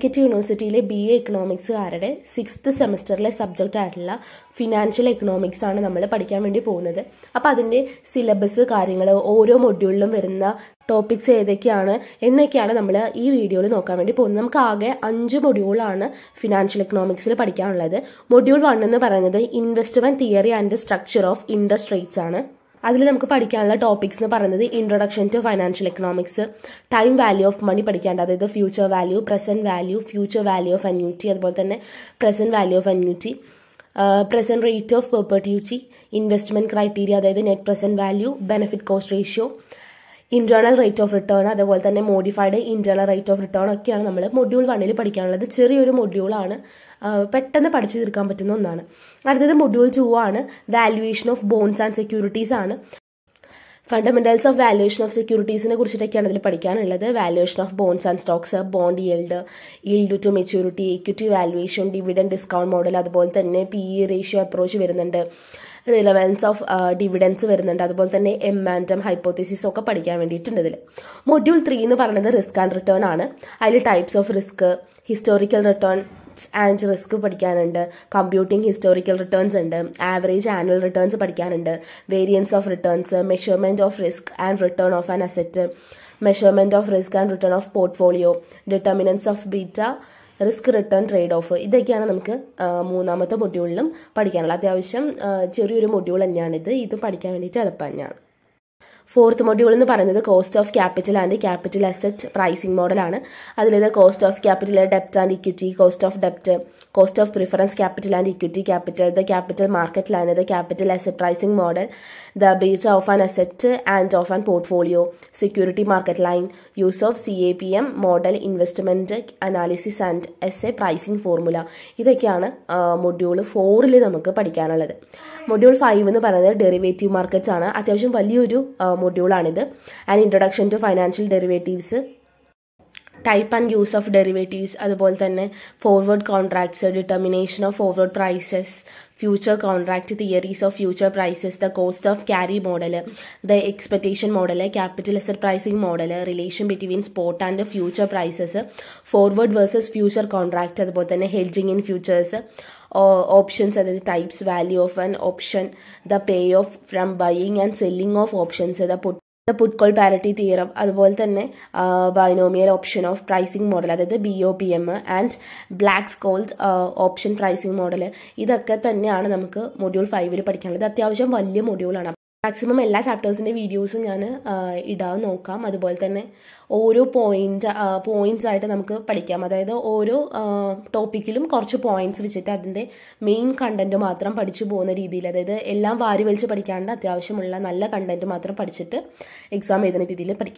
കാലിക്കറ്റ് യൂണിവേഴ്സിറ്റിയിലെ B A എക്കണോമിക്സുകാരുടെ sixth സെമസ്റ്ററിലെ സബ്ജക്റ്റ് ആയിട്ടുള്ള ഫിനാൻഷ്യൽ എക്കണോമിക്സ് ആണ് നമ്മൾ പഠിക്കാൻ വേണ്ടി പോകുന്നത്. അപ്പോൾ അതിന്റെ സിലബസ് കാര്യങ്ങൾ ഓരോ മൊഡ്യൂളിലും വരുന്ന ടോപ്പിക്സ് ഏതൊക്കെയാണ് എന്നൊക്കെയാണ് നമ്മൾ ഈ വീഡിയോയിൽ നോക്കാൻ വേണ്ടി പോകുന്നത്. നമുക്ക് ആകെ അഞ്ച് മൊഡ്യൂളാണ് ഫിനാൻഷ്യൽ എക്കണോമിക്സിൽ പഠിക്കാനുള്ളത്. മൊഡ്യൂൾ വൺ എന്ന് പറയുന്നത് investment theory and structure of interest rates ആണ്. അതിൽ നമുക്ക് പഠിക്കാനുള്ള ടോപ്പിക്സ് എന്ന് പറയുന്നത് introduction to financial economics time value of money പഠിക്കാണ്ട് അതായത് future value present value future value of annuity അതുപോലെ തന്നെ present value of annuity present rate of perpetuity investment criteria അതായത് net present value benefit cost ratio internal rate of return അതേപോലെ തന്നെ modified internal rate of return ഒക്കെയാണ് നമ്മൾ module വണ്ണിൽ പഠിക്കാനുള്ളത്. ചെറിയൊരു മൊഡ്യൂളാണ് പെട്ടെന്ന് പഠിച്ചു തീർക്കാൻ പറ്റുന്ന ഒന്നാണ്. അടുത്തത് മൊഡ്യൂൾ ടു ആണ് valuation of bonds and securities ആണ്. ഫണ്ടമെന്റൽസ് ഓഫ് വാല്യുവേഷൻ ഓഫ് സെക്യൂരിറ്റീസിനെ കുറിച്ചിട്ടൊക്കെയാണ് ഇതിൽ പഠിക്കാനുള്ളത്. Valuation of bonds and stocks bond yield yield to maturity equity valuation dividend discount model അതുപോലെ തന്നെ പി ഇ റേഷ്യോ അപ്രോച്ച് വരുന്നുണ്ട്. റിലവൻസ് ഓഫ് ഡിവിഡൻസ് വരുന്നുണ്ട്. അതുപോലെ തന്നെ എം ആൻഡ് ഹൈപ്പോത്തിസിസ് ഒക്കെ പഠിക്കാൻ വേണ്ടിയിട്ടുണ്ട് ഇതിൽ മൊഡ്യൂൾ ത്രീ എന്ന് പറയുന്നത് റിസ്ക് ആൻഡ് റിട്ടേൺ ആണ്. അതിൽ types of risk historical return and risk പഠിക്കാനുണ്ട്. കമ്പ്യൂട്ടിംഗ് ഹിസ്റ്റോറിക്കൽ റിട്ടേൺസ് ഉണ്ട്. ആവറേജ് ആനുവൽ റിട്ടേൺസ് പഠിക്കാനുണ്ട്. Variance of returns measurement of risk and return of an asset measurement of risk and return of portfolio determinants of beta risk return trade off ഇതൊക്കെയാണ് നമുക്ക് മൂന്നാമത്തെ മൊഡ്യൂളിലും പഠിക്കാനുള്ളത്. അത്യാവശ്യം ചെറിയൊരു module തന്നെയാണിത്. ഇത് പഠിക്കാൻ വേണ്ടിയിട്ട് എളുപ്പം തന്നെയാണ്. ഫോർത്ത് മൊഡ്യൂൾ എന്ന് പറയുന്നത് cost of capital and capital asset pricing മോഡലാണ് അതിലിത് cost of capital ഡെപ്റ്റ് and equity cost of ഡെപ്റ്റ് cost of preference capital and equity capital the capital market land the capital asset pricing model the base of an asset and of an portfolio security market line use of C A P M model investment analysis and S A pricing formula ഇതൊക്കെയാണ് module ഫോറിൽ നമുക്ക് പഠിക്കാനുള്ളത്. Module five എന്ന് പറയുന്നത് derivative markets ആണ്. അത്യാവശ്യം വലിയൊരു മൊഡ്യൂളാണിത് and introduction to financial derivatives type and use of derivatives അതുപോലെ തന്നെ forward contracts determination of forward prices future contract theories of future prices the cost of carry model the expectation model capital pricing model relation between spot and future prices forward versus future contract അതുപോലെ തന്നെ hedging in futures options അതായത് types value of an option the pay off from buying and selling of options the put the put call parity theorem അതുപോലെ തന്നെ binomial option of pricing model അതായത് B O P M and Black Scholes option pricing model ഇതൊക്കെ തന്നെയാണ് നമുക്ക് module ഫൈവിൽ പഠിക്കാനുള്ളത്. അത്യാവശ്യം വലിയ മൊഡ്യൂളാണ് മാക്സിമം എല്ലാ ചാപ്റ്റേഴ്സിന്റെ വീഡിയോസും ഞാൻ ഇടാൻ നോക്കാം. അതുപോലെ തന്നെ ഓരോ പോയിന്റ് പോയിന്റ്സ് ആയിട്ട് നമുക്ക് പഠിക്കാം. അതായത് ഓരോ ടോപ്പിക്കിലും കുറച്ച് പോയിന്റ്സ് വെച്ചിട്ട് അതിന്റെ മെയിൻ കണ്ടന്റ് മാത്രം പഠിച്ചു പോകുന്ന രീതിയിൽ അതായത് എല്ലാം വാരി വലിച്ച് പഠിക്കാണ്ട് അത്യാവശ്യമുള്ള നല്ല കണ്ടന്റ് മാത്രം പഠിച്ചിട്ട് എക്സാം എഴുതുന്ന രീതിയിൽ പഠി